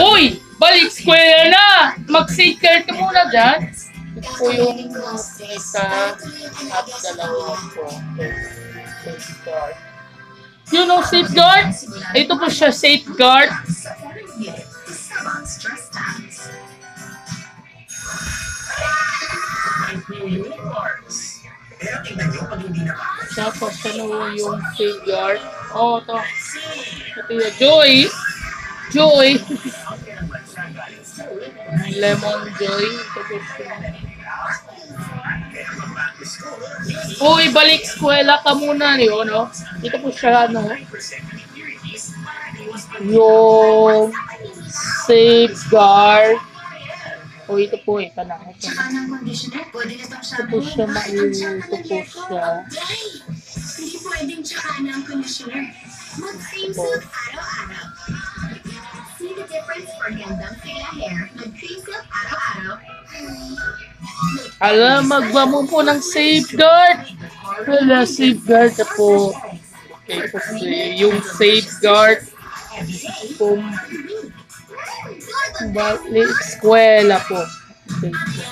Uy! Balik square na! Mag-save card ka muna dyan. Ito po yung isa at dalawa po. Safeguard. You know safeguard? Ito po siya safeguard. Tapos ano yung safeguard? Oh, to. Ito yung Joy. Joy. Lemon Joy. Ito po siya. Uy, balik eskwela ka muna niyo, no? Ito po siya, ano? Yung safeguard. O ito po, ito na. Ito na. Ito shampoo. po siya, maiito po siya. Hindi pwedeng tsaka ng conditioner. Mag-cream silk araw-araw. Kaya hair. Araw-araw. Alam, magba mo po ng safeguard. Wala, safeguard na po. Okay, po yung safeguard. Kung balik eskwela po. Safeguard.